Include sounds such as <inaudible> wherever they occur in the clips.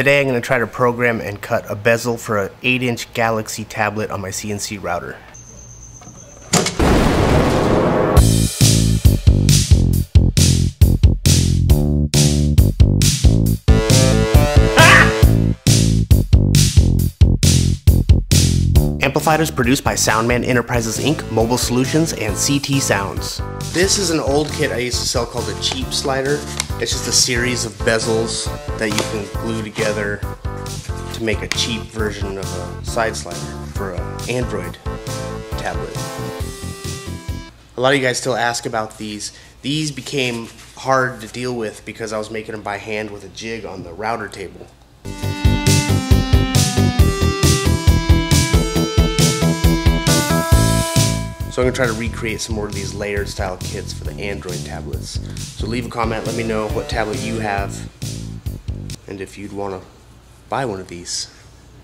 Today I'm going to try to program and cut a bezel for an 8 inch Galaxy tablet on my CNC router. Amplified is produced by Soundman Enterprises Inc., Mobile Solutions, and CT Sounds. This is an old kit I used to sell called a cheap slider. It's just a series of bezels that you can glue together to make a cheap version of a side slider for an Android tablet. A lot of you guys still ask about these. These became hard to deal with because I was making them by hand with a jig on the router table. I'm to try to recreate some more of these layered style kits for the Android tablets. So leave a comment, let me know what tablet you have, and if you'd want to buy one of these.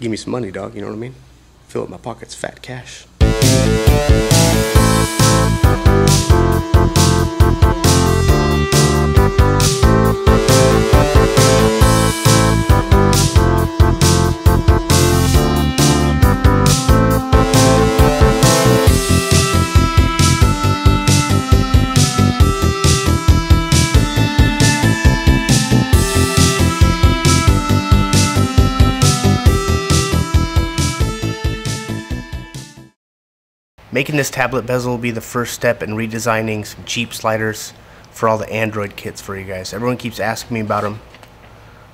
Give me some money, dog, you know what I mean? Fill up my pockets, fat cash. Making this tablet bezel will be the first step in redesigning some cheap sliders for all the Android kits for you guys. Everyone keeps asking me about them,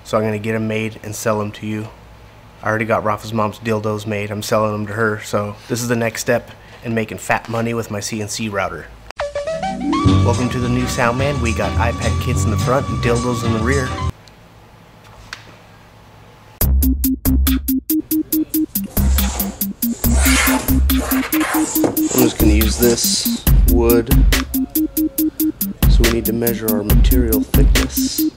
so I'm going to get them made and sell them to you. I already got Rafa's mom's dildos made. I'm selling them to her, so this is the next step in making fat money with my CNC router. Welcome to the new Soundman. We got iPad kits in the front and dildos in the rear. I'm just going to use this wood. So we need to measure our material thickness.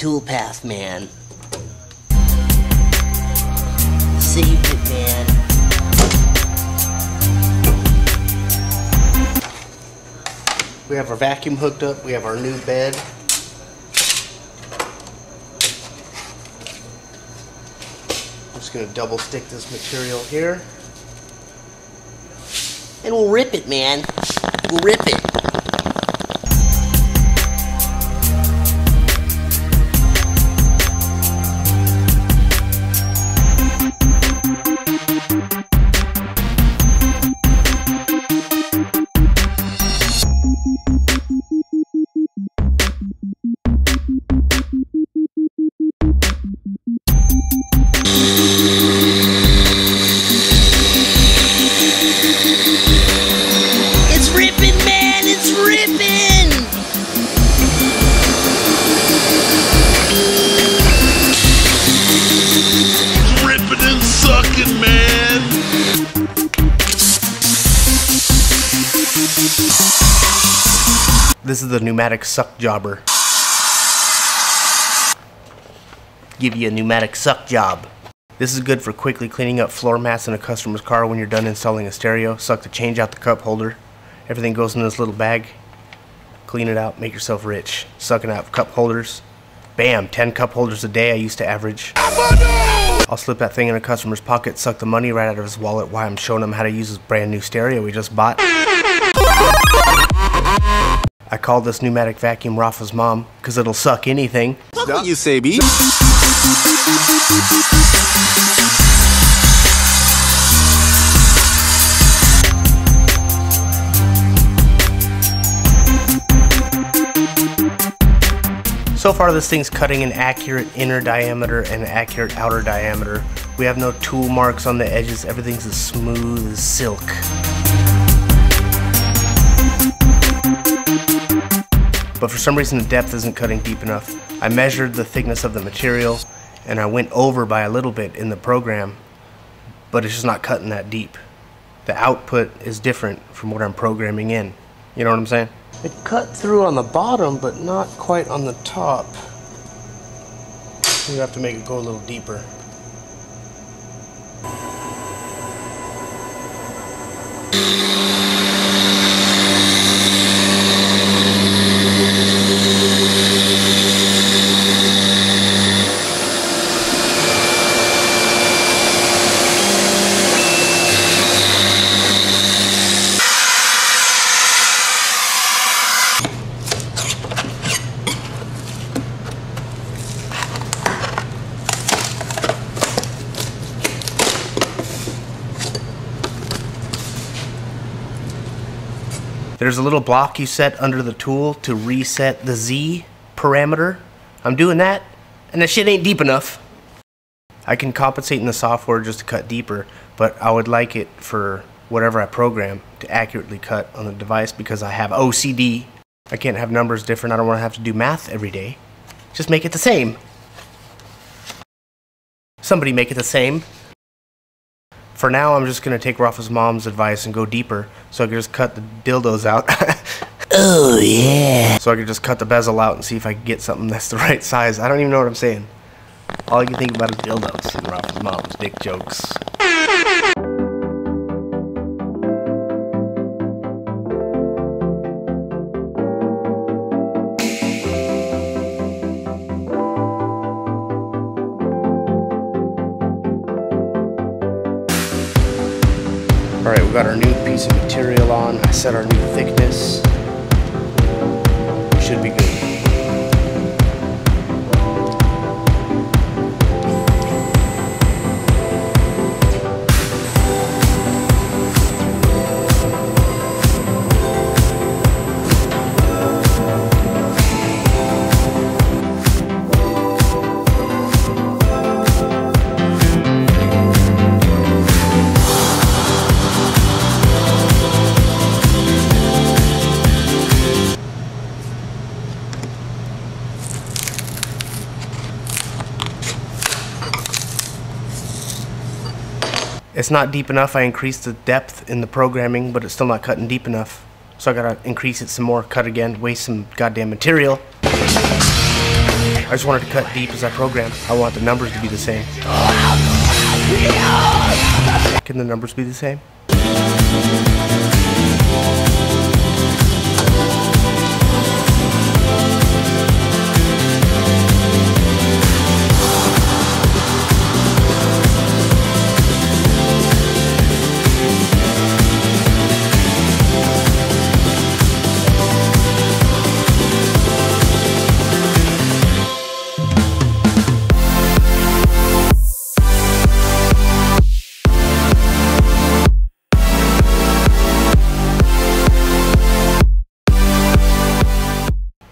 Toolpath, man. Saved it, man. We have our vacuum hooked up. We have our new bed. I'm just gonna double stick this material here. And we'll rip it, man. We'll rip it. This is the pneumatic suck jobber. Give you a pneumatic suck job. This is good for quickly cleaning up floor mats in a customer's car when you're done installing a stereo. Suck the change out the cup holder. Everything goes in this little bag. Clean it out, make yourself rich. Sucking out cup holders. Bam, 10 cup holders a day I used to average. I'll slip that thing in a customer's pocket, suck the money right out of his wallet while I'm showing him how to use his brand new stereo we just bought. I call this pneumatic vacuum Rafa's mom because it'll suck anything. Fuck what you say, B. So far this thing's cutting an accurate inner diameter and an accurate outer diameter. We have no tool marks on the edges, everything's as smooth as silk. But for some reason the depth isn't cutting deep enough. I measured the thickness of the material and I went over by a little bit in the program, but it's just not cutting that deep. The output is different from what I'm programming in. You know what I'm saying? It cut through on the bottom, but not quite on the top. You have to make it go a little deeper. There's a little block you set under the tool to reset the Z parameter. I'm doing that, and that shit ain't deep enough. I can compensate in the software just to cut deeper, but I would like it for whatever I program to accurately cut on the device because I have OCD. I can't have numbers different. I don't want to have to do math every day. Just make it the same. Somebody make it the same. For now, I'm just going to take Rafa's mom's advice and go deeper so I can just cut the dildos out. <laughs> Oh, yeah. so I can just cut the bezel out and see if I can get something that's the right size. I don't even know what I'm saying. All I can think about is dildos and Rafa's mom's dick jokes. Alright, we got our new piece of material on. I set our new thickness. Should be good. Not deep enough. I increased the depth in the programming, but it's still not cutting deep enough. So I gotta increase it some more, cut again, waste some goddamn material. I just wanted to cut deep as I program. I want the numbers to be the same. Can the numbers be the same?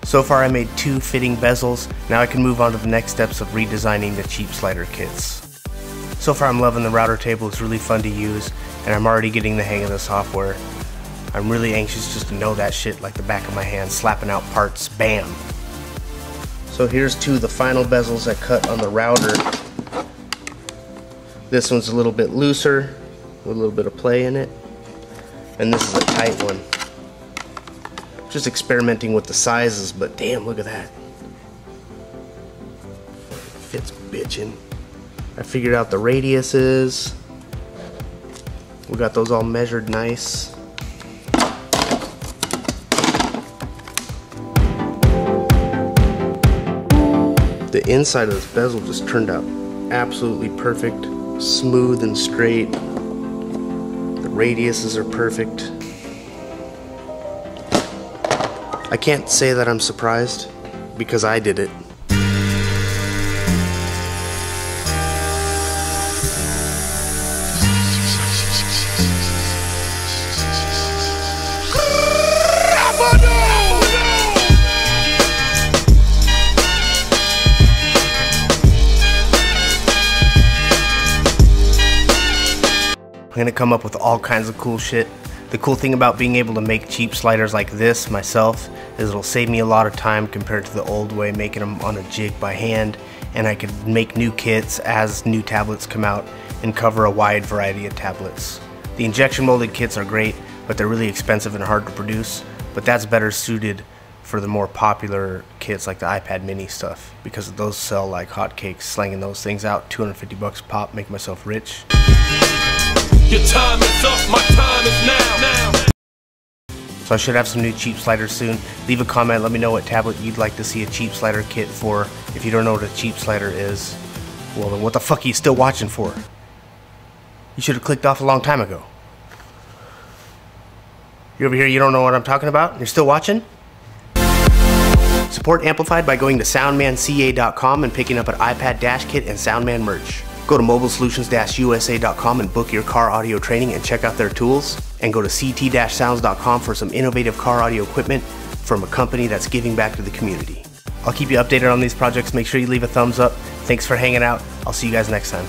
So far I made two fitting bezels, now I can move on to the next steps of redesigning the cheap slider kits. So far I'm loving the router table, it's really fun to use, and I'm already getting the hang of the software. I'm really anxious just to know that shit like the back of my hand, slapping out parts, bam! So here's two of the final bezels I cut on the router. This one's a little bit looser, with a little bit of play in it, and this is a tight one just experimenting with the sizes, but damn, look at that. Fits bitchin'. I figured out the radiuses. We got those all measured nice. The inside of this bezel just turned out absolutely perfect, smooth and straight. The radiuses are perfect. I can't say that I'm surprised because I did it. I'm gonna come up with all kinds of cool shit. The cool thing about being able to make cheap sliders like this myself is it'll save me a lot of time compared to the old way making them on a jig by hand and I could make new kits as new tablets come out and cover a wide variety of tablets. The injection molded kits are great, but they're really expensive and hard to produce, but that's better suited for the more popular kits like the iPad mini stuff because those sell like hotcakes. Slanging those things out, 250 bucks pop, make myself rich. Your time is up, my time is now. So I should have some new cheap sliders soon. Leave a comment, let me know what tablet you'd like to see a cheap slider kit for. If you don't know what a cheap slider is, well then what the fuck are you still watching for? You should have clicked off a long time ago. You're over here, you don't know what I'm talking about? You're still watching? Support Amplified by going to soundmanca.com and picking up an iPad Dash kit and Soundman merch. Go to mobilesolutions-usa.com and book your car audio training and check out their tools. And go to ct-sounds.com for some innovative car audio equipment from a company that's giving back to the community. I'll keep you updated on these projects. Make sure you leave a thumbs up. Thanks for hanging out. I'll see you guys next time.